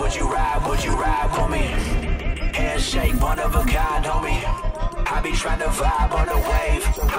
Would you ride, would you ride for me? Handshake, one of a kind, homie. I be trying to vibe on the wave.